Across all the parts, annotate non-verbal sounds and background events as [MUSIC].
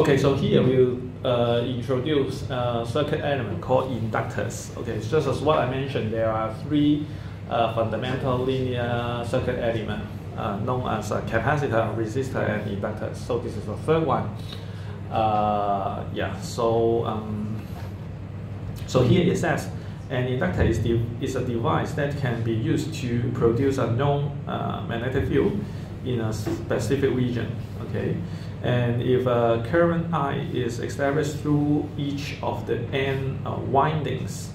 Okay, so here we'll uh, introduce a circuit element called inductors. Okay, just as what I mentioned, there are three uh, fundamental linear circuit elements uh, known as a capacitor, resistor, and inductors. So this is the third one. Uh, yeah, so um, so here it says an inductor is, is a device that can be used to produce a known uh, magnetic field in a specific region. Okay, and if a current I is established through each of the n uh, windings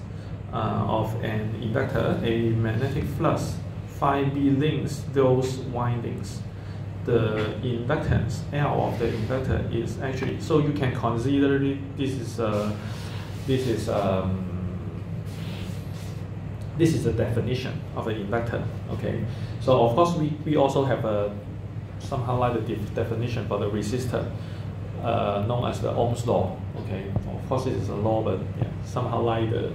uh, of an inductor, a magnetic flux phi b links those windings. The inductance L of the inductor is actually so you can consider this is a, this is um, this is the definition of an inductor. Okay, so of course we, we also have a somehow like the def definition for the resistor, uh, known as the Ohm's law. Okay, of course this is a law, but yeah, somehow like the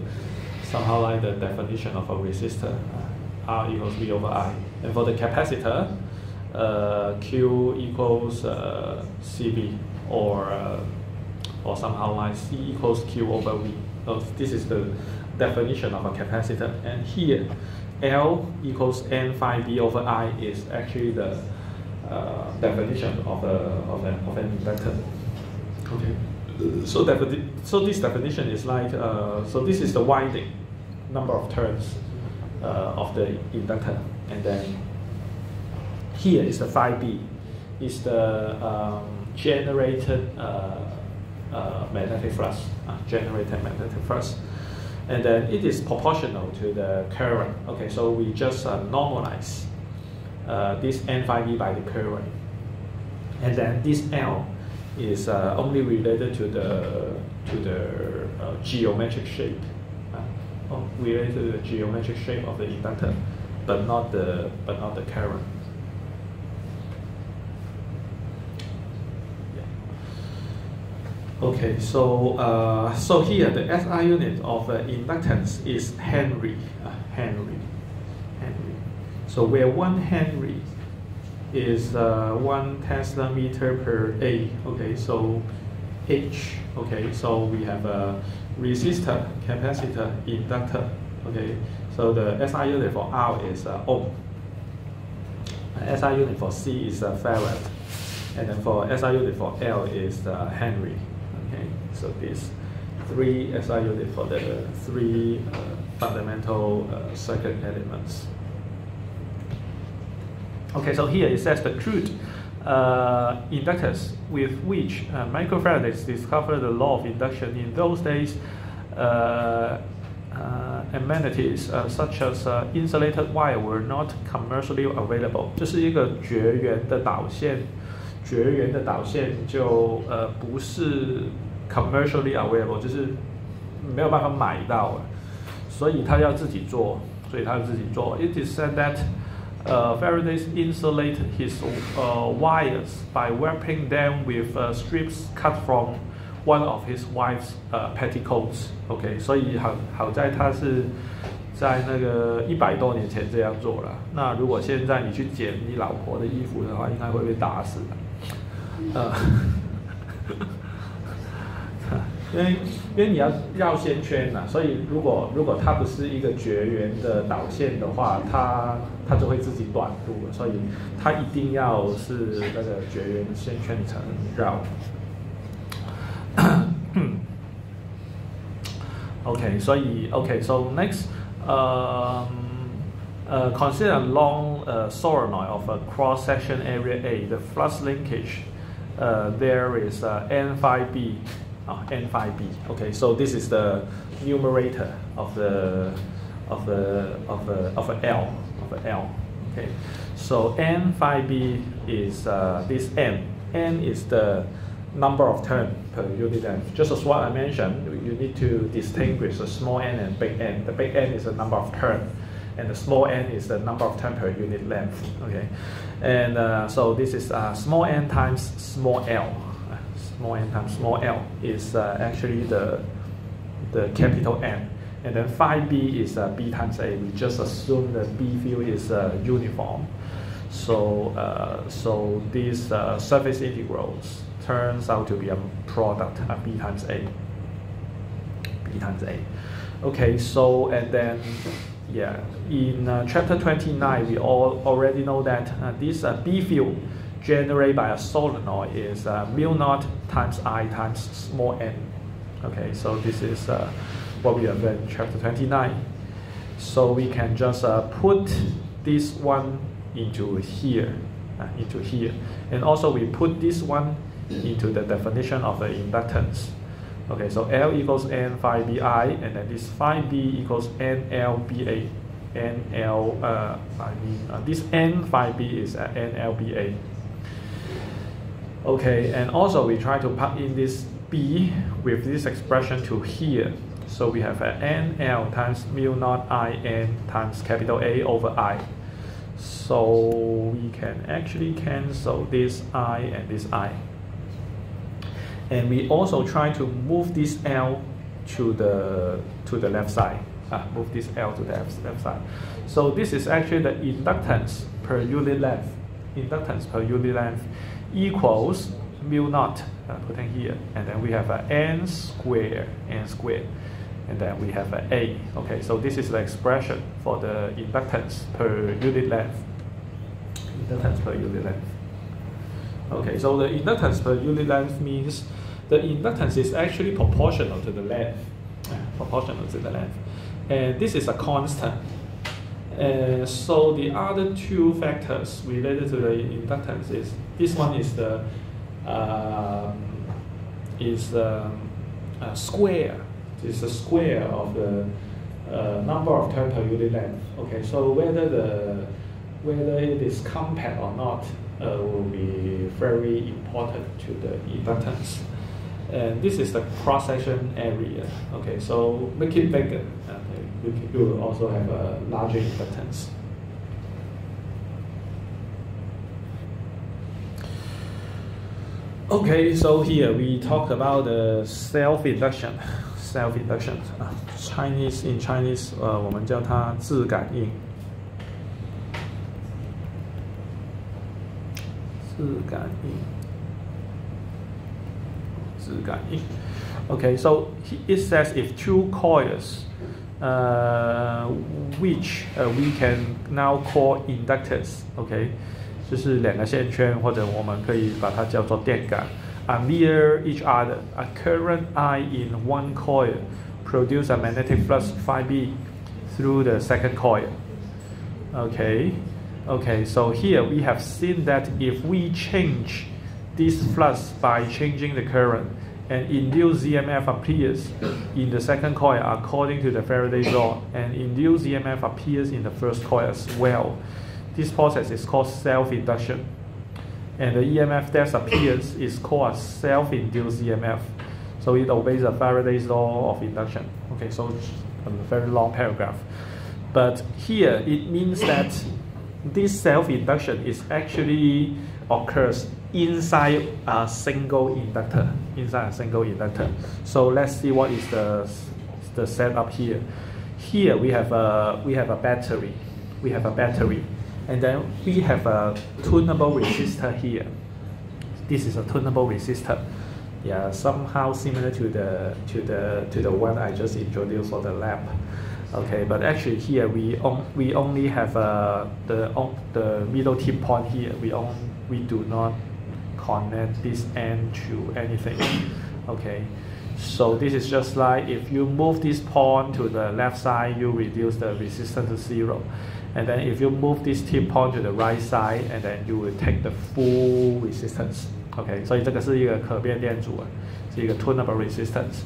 somehow like the definition of a resistor, uh, R equals V over I. And for the capacitor, uh, Q equals uh, CV, or uh, or somehow like C equals Q over V. So this is the definition of a capacitor. And here, L equals N phi B over I is actually the uh, definition of, a, of, an, of an inductor. Okay. So, so this definition is like, uh, so this is the winding number of turns uh, of the inductor. And then here is the phi B, is the um, generated uh, uh, magnetic flux, uh, generated magnetic flux. And then it is proportional to the current. Okay, so we just normalize uh, this N phi B by the current. And then this L is uh, only related to the to the uh, geometric shape, uh, oh, related to the geometric shape of the inductor, but not the but not the current. Okay, so uh, so here the SI unit of uh, inductance is Henry, uh, Henry. So where one Henry is uh, one Tesla meter per A, okay, so H, okay, so we have a resistor, capacitor, inductor, okay, so the SI unit for R is uh, ohm, SI unit for C is uh, farad, and then for SI unit for L is uh, Henry, okay, so these three SI unit for the three uh, fundamental uh, circuit elements. Okay, so here it says the crude uh, inductors with which uh, microfarads discovered the law of induction in those days. Uh, uh amenities uh, such as uh, insulated wire were not commercially available。就是一个绝缘的导线，绝缘的导线就呃不是 commercially available，就是没有办法买到，所以他要自己做，所以他要自己做。It is said that uh, Faraday insulated his uh, wires by wrapping them with uh, strips cut from one of his wife's uh, petticoats. OK，所以好好在他是在那个一百多年前这样做了。那如果现在你去剪你老婆的衣服的话，应该会被打死的。呃。 [LAUGHS] 因为因为你要绕线圈呐，所以如果如果它不是一个绝缘的导线的话，它它就会自己短路了。所以它一定要是那个绝缘线圈层才能绕。OK，所以 OK，so next，呃呃，consider a long 呃 solenoid of a cross section area A，the flux linkage 呃 there is N five B。oh, N phi B. Okay, so this is the numerator of the of the of a of a L of a L. Okay, so N phi B is uh, this N. N is the number of term per unit length. Just as what I mentioned, you need to distinguish the small n and big N. The big N is the number of term, and the small n is the number of term per unit length. Okay, and uh, so this is uh, small n times small l small n times small l is uh, actually the, the capital N. And then phi b is uh, b times a. We just assume that b field is uh, uniform. So, uh, so these uh, surface integrals turns out to be a product, of b times A. B times A. Okay, so and then, yeah, in uh, chapter 29, we all already know that uh, this B field generated by a solenoid is uh, mu naught times I times small n. Okay, so this is uh, what we have in chapter 29. So we can just uh, put this one into here, uh, into here. And also we put this one into the definition of the inductance. Okay, so L equals N phi BI, and then this phi B equals NLBA. NL, uh, I mean, uh, this N phi B is uh, NLBA. Okay, and also we try to plug in this B with this expression to here. So we have a NL times mu naught I N times capital A over I. So we can actually cancel this I and this I. And we also try to move this L to the to the left side. Uh, move this L to the left side. So this is actually the inductance per unit length. Inductance per unit length equals mu naught, uh, putting here, and then we have a n square, n square, and then we have a a. Okay, so this is the expression for the inductance per unit length. Inductance per unit length. Okay, so the inductance per unit length means the inductance is actually proportional to the length, uh, proportional to the length, and this is a constant. And so the other two factors related to the inductance is this one is the um, is the uh, square. It's the square of the uh, number of turns per unit length. Okay, so whether the whether it is compact or not uh, will be very important to the inductance. And this is the cross section area. Okay, so make it bigger Okay, you, you will also have a larger inductance. Okay, so here we talk about the self-induction. Self-induction 啊，Chinese in Chinese，呃，我们叫它自感应。自感应，自感应。Okay, so it says if two coils, uh, which uh, we can now call inductors, okay. 就是两个线圈，或者我们可以把它叫做电感，are near each other. A current I in one coil produce a magnetic flux phi b through the second coil. Okay, okay. So here we have seen that if we change this flux by changing the current, and induced EMF appears in the second coil according to the Faraday's law, and induced EMF appears in the first coil as well. This process is called self-induction. And the EMF that appears is called a self-induced EMF. So it obeys the Faraday's law of induction. Okay, so a very long paragraph. But here it means that this self-induction is actually occurs inside a single inductor. Inside a single inductor. So let's see what is the the setup here. Here we have a we have a battery. We have a battery. And then we have a tunable resistor here. This is a tunable resistor. Yeah, somehow similar to the to the to the one I just introduced for the lab. Okay, but actually here we on, we only have uh, the on, the middle tip point here. We on, we do not connect this end to anything. Okay, so this is just like if you move this point to the left side, you reduce the resistance to zero. And then if you move this tip point to the right side, and then you will take the full resistance. OK，所以这个是一个可变电阻，是一个 tunable resistance。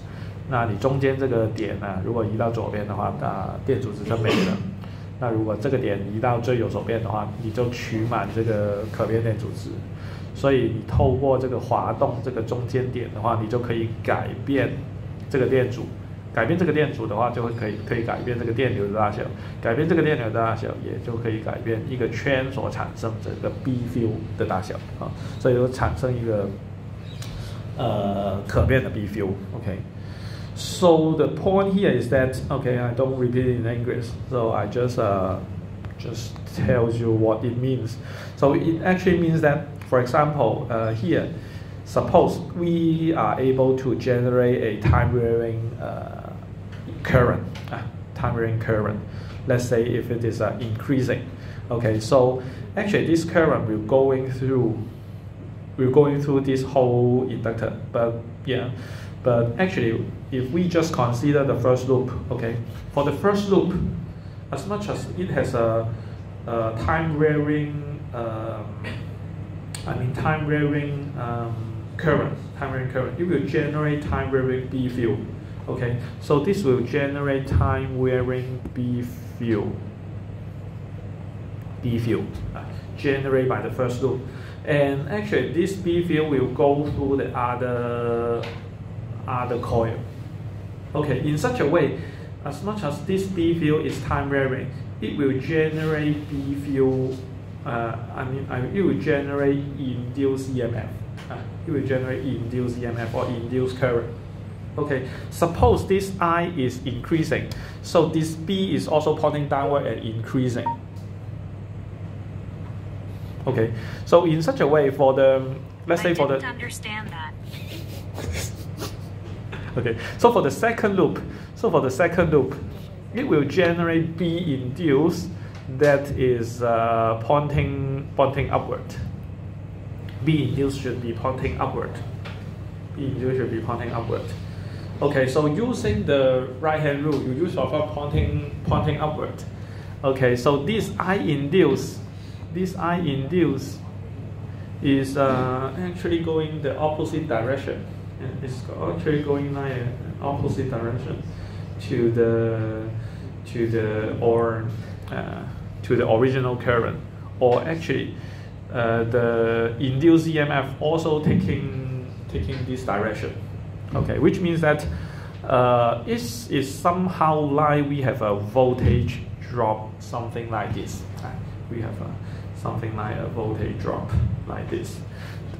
那你中间这个点呢，如果移到左边的话，那电阻值就没了。那如果这个点移到最右手边的话，你就取满这个可变电阻值。所以你透过这个滑动这个中间点的话，你就可以改变这个电阻。改变这个电阻的话，就会可以可以改变这个电流的大小，改变这个电流的大小，也就可以改变一个圈所产生这个 B field 的大小啊，所以就产生一个呃可变的 B field。OK。So the point here is that okay, I don't repeat it in English, so I just uh, just tells you what it means. So it actually means that, for example, uh, here suppose we are able to generate a time varying uh, current, uh, time varying current. Let's say if it is uh, increasing. Okay, so actually this current will going through will going through this whole inductor. But yeah, but actually if we just consider the first loop, okay, for the first loop, as much as it has a, a time varying, um, I mean time varying um, current, time varying current, it will generate time varying B field. Okay, so this will generate time varying B field. B field uh, generated by the first loop. And actually this B field will go through the other, other coil. Okay, in such a way, as much as this B field is time varying, it will generate B field, uh, I mean, I, it will generate induced EMF. Uh, it will generate induced EMF or induced current. Okay, suppose this I is increasing, so this B is also pointing downward and increasing. Okay, so in such a way, for the let's say for the understand that. Okay, so for the second loop, so for the second loop, it will generate B induced that is uh, pointing pointing upward. B induced should be pointing upward. B induced should be pointing upward. Okay, so using the right hand rule, you use of pointing pointing upward. Okay, so this I induced this I induced is uh, actually going the opposite direction. It's actually going like an opposite direction to the to the or uh, to the original current, or actually uh, the induced EMF also taking taking this direction. Okay, which means that uh, it's, it's somehow like we have a voltage drop, something like this. We have a something like a voltage drop like this.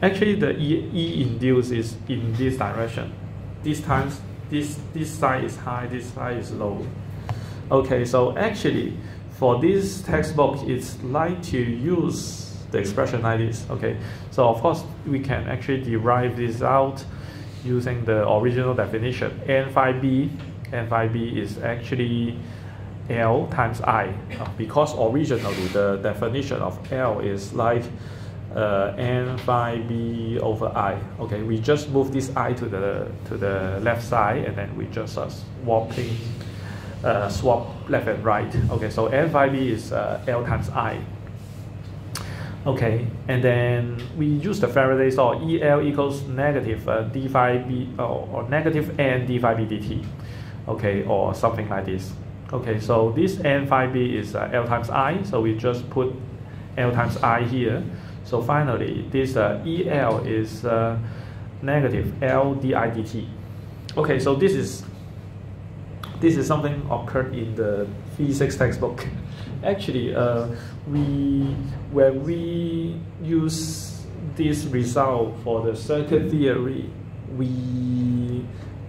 Actually, the E, e induced is in this direction. This times this this side is high, this side is low. Okay, so actually, for this textbook, it's like to use the expression like this. Okay, so of course we can actually derive this out using the original definition. N phi b, N5b is actually L times I, because originally the definition of L is like uh, N phi B over I. Okay, we just move this I to the to the left side and then we just uh, swapping uh, swap left and right. Okay, so N phi B is uh, L times I. Okay, and then we use the Faraday's law, EL equals negative uh, d phi B or, or negative N d phi B dt. Okay, or something like this. Okay, so this n phi b is uh, L times I, so we just put L times I here. So finally, this uh, EL is uh, negative L di. Okay, so this is this is something occurred in the physics textbook. [LAUGHS] Actually, uh, we when we use this result for the circuit theory, we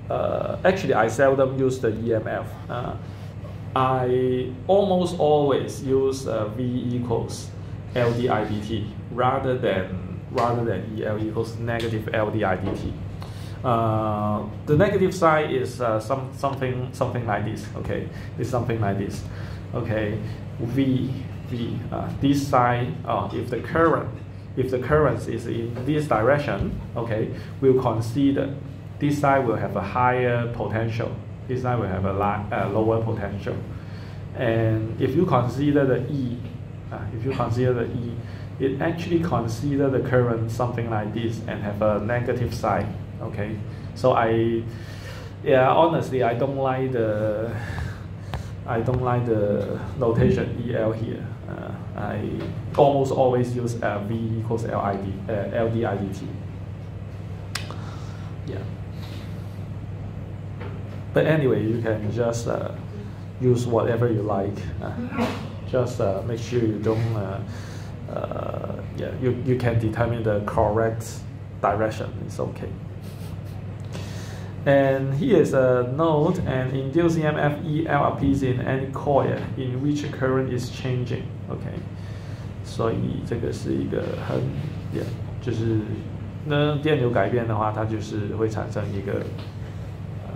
uh, actually I seldom use the EMF. Uh, I almost always use uh, V equals LDIDT rather than rather than EL equals negative LDIDT. Uh, the negative side is uh, some something something like this. Okay, it's something like this. Okay, V V. Uh, this side, uh, if the current if the current is in this direction, okay, we'll consider this side will have a higher potential this side will have a uh, lower potential. And if you consider the E, uh, if you consider the E, it actually consider the current something like this and have a negative sign. Okay, so I, yeah, honestly, I don't like the, I don't like the notation EL here. Uh, I almost always use uh, V equals LID, uh, LDIDT. Yeah. But anyway, you can just uh, use whatever you like. Uh, just uh, make sure you don't, uh, uh, yeah, you, you can determine the correct direction. It's okay. And here is a note, an induced EMF EL appears in any coil in which current is changing. OK，所以这个是一个很，yeah, 就是 那电流改变的话，它就是会产生一个呃，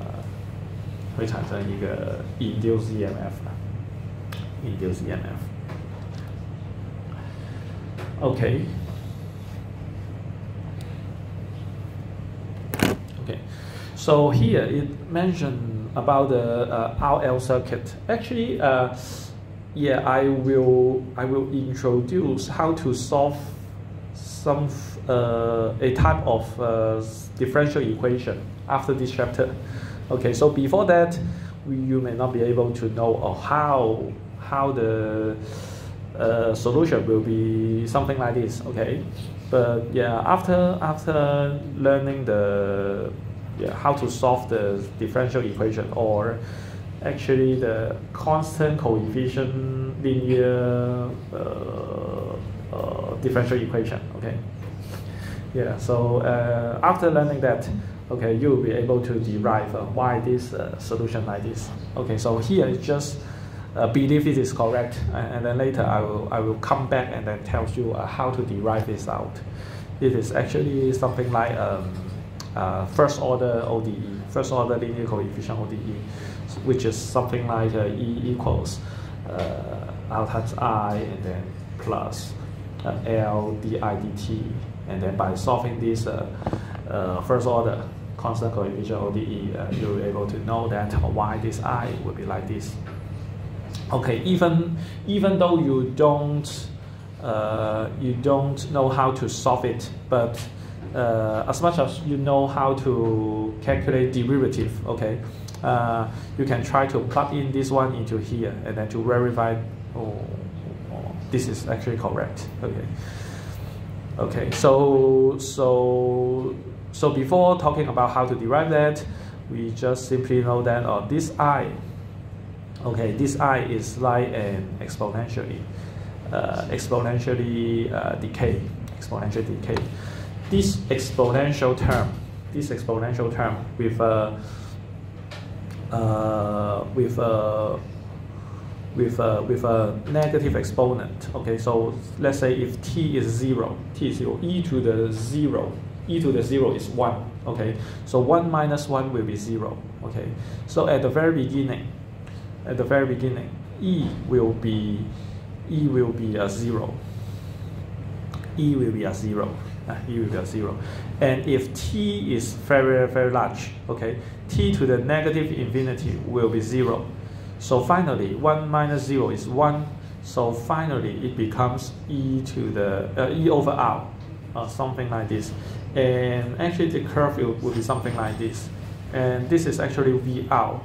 会产生一个 induced EMF，induced EMF。Okay. Okay. So here it mentioned about the uh, RL circuit. Actually, uh, yeah, I will I will introduce how to solve some uh, a type of uh, differential equation after this chapter. Okay, so before that, you may not be able to know uh, how how the uh, solution will be something like this. Okay, but yeah, after after learning the yeah, how to solve the differential equation or actually the constant coefficient linear uh, uh, differential equation. Okay. Yeah. So uh, after learning that, okay, you will be able to derive uh, why this uh, solution like this. Okay. So here is just uh, believe is correct, and, then later I will I will come back and then tell you how to derive this out. It is actually something like um, uh, first order ODE, first order linear coefficient ODE, which is something like uh, E equals uh, L times I and then plus uh, L di dt, and then by solving this uh, uh, first order constant coefficient ODE, uh, you'll be able to know that why this I will be like this. Okay, even even though you don't uh, you don't know how to solve it, but uh, as much as you know how to calculate derivative, okay, uh, you can try to plug in this one into here and then to verify, oh, oh, this is actually correct, okay. Okay, so, so, so before talking about how to derive that, we just simply know that uh, this i, okay, this i is like an exponentially, uh, exponentially uh, decay, exponential decay this exponential term, this exponential term with a uh, with a with a with a negative exponent. Okay, so let's say if t is zero, t is zero, e to the zero, e to the zero is one. Okay, so one minus one will be zero. Okay, so at the very beginning, at the very beginning, e will be e will be a zero. e will be a zero e will be a zero. And if t is very, very large, okay, t to the negative infinity will be zero. So finally, 1 minus 0 is 1. So finally, it becomes e to the uh, e over r, uh, something like this. And actually, the curve will, will be something like this. And this is actually VR.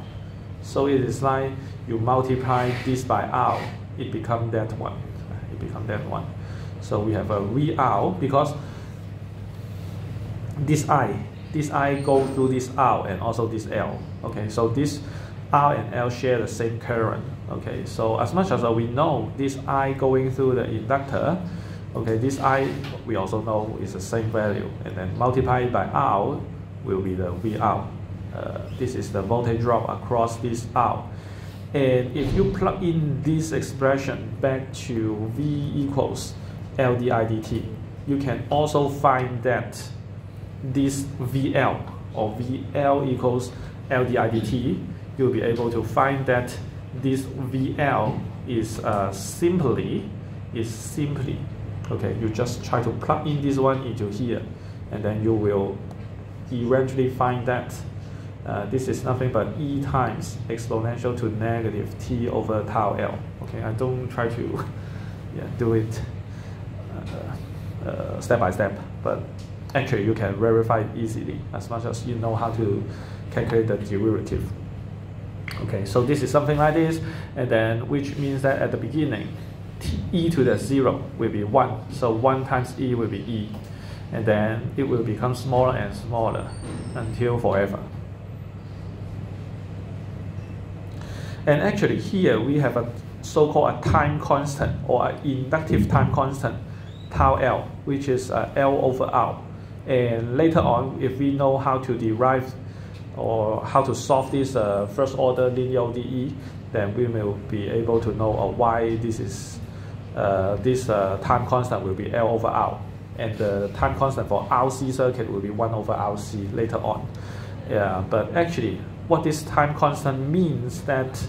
So it is like you multiply this by r, it becomes that one. It becomes that one. So we have a VR because this I, this I go through this R and also this L. Okay, so this R and L share the same current. Okay, so as much as we know this I going through the inductor, okay, this I we also know is the same value, and then multiplied by R will be the VR. Uh, this is the voltage drop across this R. And if you plug in this expression back to V equals L di dt, you can also find that this VL or VL equals LDIDT, you'll be able to find that this VL is uh, simply is simply okay. You just try to plug in this one into here, and then you will eventually find that uh, this is nothing but e times exponential to negative t over tau l. Okay, I don't try to [LAUGHS] yeah, do it uh, uh, step by step, but actually you can verify it easily as much as you know how to calculate the derivative. Okay, so this is something like this, and then which means that at the beginning, t, e to the 0 will be 1. So 1 times e will be e. And then it will become smaller and smaller until forever. And actually here we have a so-called a time constant or an inductive time constant, tau L, which is uh, L over R. And later on, if we know how to derive or how to solve this uh, first order linear ODE, then we will be able to know uh, why this is uh, this uh, time constant will be L over R. and the time constant for RC circuit will be 1 over RC later on. Yeah, but actually, what this time constant means that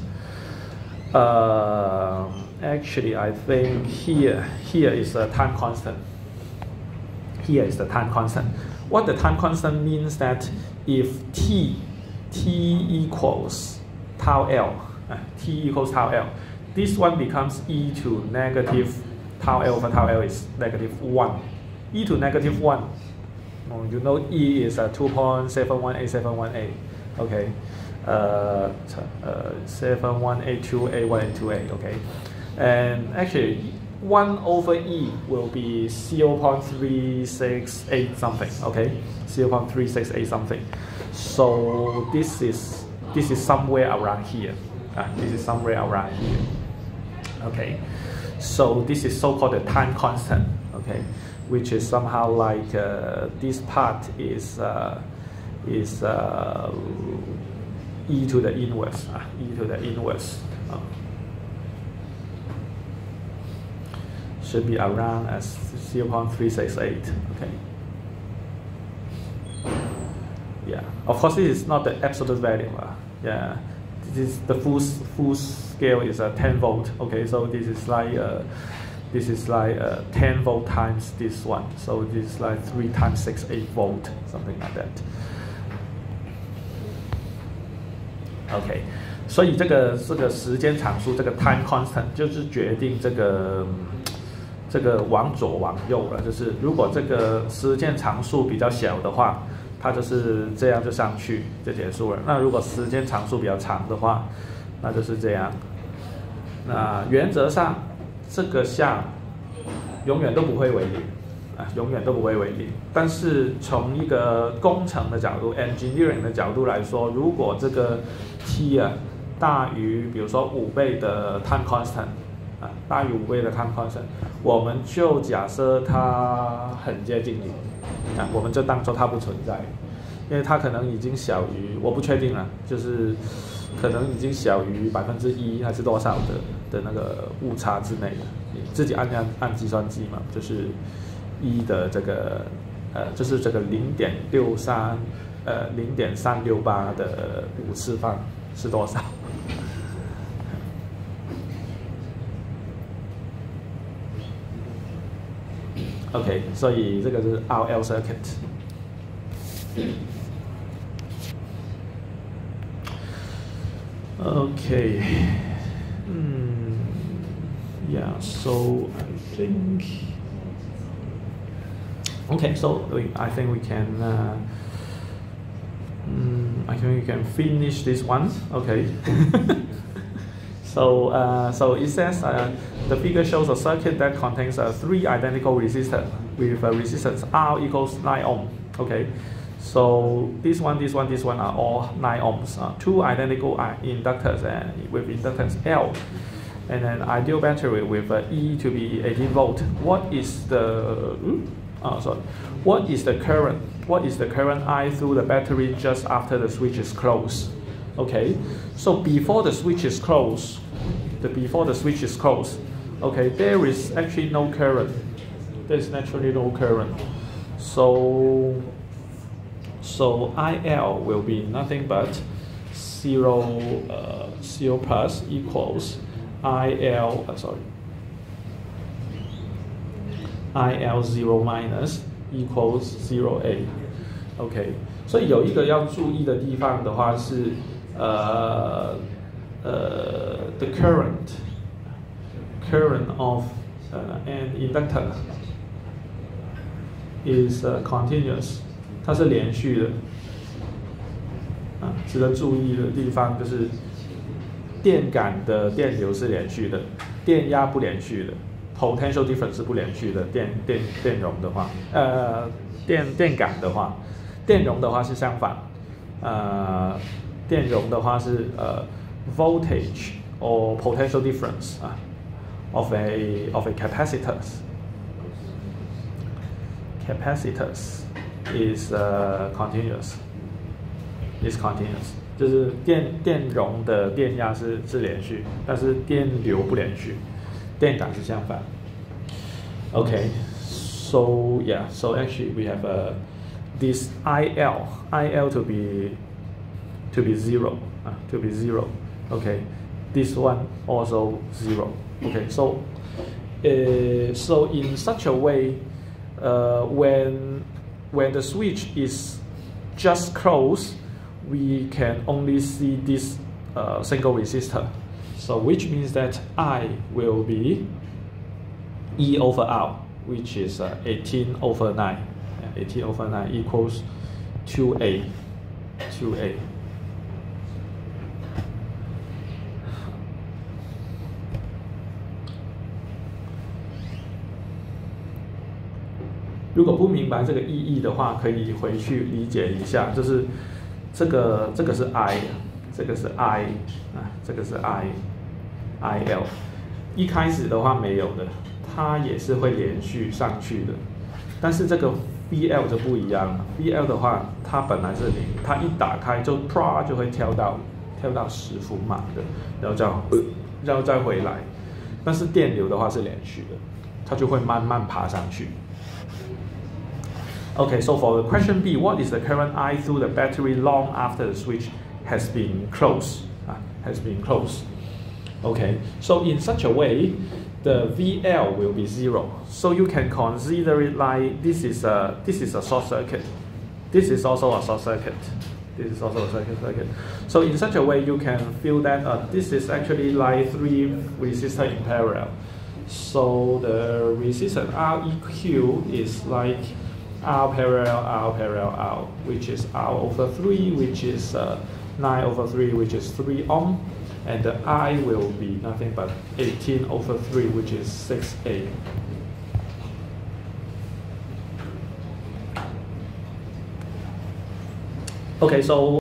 uh, actually I think here here is a time constant. Here is the time constant. What the time constant means that if t t equals tau l, uh, t equals tau l, this one becomes e to negative tau l over tau l is negative 1. e to negative 1, oh, you know e is a 2.71871a, okay? Uh, uh, 7182a1 and 2a, okay? And actually, 1 over e will be 0.368 something, okay? 0.368 something. So this is this is somewhere around here. Uh, this is somewhere around here. Okay. So this is so-called the time constant, okay, which is somehow like uh, this part is uh, is uh, e to the inverse, uh, e to the inverse. Uh, should be around as 0.368, okay. Yeah, of course this is not the absolute value. Uh, yeah, this is the full full scale is a 10 volt. Okay, so this is like uh, this is like uh, 10 volt times this one. So this is like three times six eight volt, something like that. OK，所以这个这个时间常数，这个 time constant 就是决定这个这个往左往右了。就是如果这个时间常数比较小的话，它就是这样就上去就结束了。那如果时间常数比较长的话，那就是这样。那原则上这个项永远都不会为零啊，永远都不会为零。但是从一个工程的角度，engineering 的角度来说，如果这个 t 啊大于比如说五倍的 time constant 啊，大于五倍的 time constant，我们就假设它很接近零啊，我们就当做它不存在，因为它可能已经小于，我不确定了，就是可能已经小于百分之一还是多少的的那个误差之内的，你自己按按按计算机嘛，就是一的这个呃，就是这个零点六三呃零点三六八的五次方是多少？OK，所以这个是 RL circuit。OK，嗯 Yeah. So I think. Okay. So I think we can. Uh, mm, I think we can finish this one. Okay. [LAUGHS] so uh, so it says uh, the figure shows a circuit that contains uh, three identical resistors with a resistance R equals 9 ohm. Okay. So this one, this one, this one are all 9 ohms. Uh, two identical uh, inductors and with inductance L. And an ideal battery with uh, E to be 18 volt. What is the uh, sorry, what is the current? What is the current I through the battery just after the switch is closed? Okay, so before the switch is closed, the before the switch is closed, okay, there is actually no current. There is naturally no current. So so IL will be nothing but 0, uh, 0 plus equals IL, uh, sorry, IL 0 minus equals 0A. OK，所以有一个要注意的地方的话是，呃呃，the current current of uh, an inductor is uh, continuous 它是连续的，啊，值得注意的地方就是，电感的电流是连续的，电压不连续的，potential difference 是不连续的，电电电容的话，呃，电电感的话，电容的话是相反，呃，电容的话是呃，voltage or potential difference 啊，of a of a capacitors capacitors is uh continuous is continuous，就是电电容的电压是是连续，但是电流不连续，电感是相反。OK， So yeah, so actually we have uh, this IL, IL to be to be zero, uh, to be zero. Okay, this one also zero. Okay, so uh, so in such a way, uh, when when the switch is just closed, we can only see this uh, single resistor. So which means that I will be E over R, which is uh, 18 over 9. Yeah, 18 over 9 equals 2A. 2A. 如果不明白这个意义的话，可以回去理解一下，就是这个这个是 I， 这个是 I 啊，这个是 I，I L，一开始的话没有的，它也是会连续上去的，但是这个 V L 就不一样了，V L 的话它本来是零，它一打开就啪就会跳到跳到十伏满的，然后再然后再回来，但是电流的话是连续的，它就会慢慢爬上去。Okay, so for the question B, what is the current I through the battery long after the switch has been closed? Uh, has been closed. Okay, so in such a way, the VL will be zero. So you can consider it like this is a this is a short circuit. This is also a short circuit. This is also a circuit circuit. So in such a way, you can feel that uh, this is actually like three resistors in parallel. So the resistance REQ is like R parallel R parallel R, which is R over 3, which is uh, 9 over 3, which is 3 ohm. And the I will be nothing but 18 over 3, which is 6A. Okay, so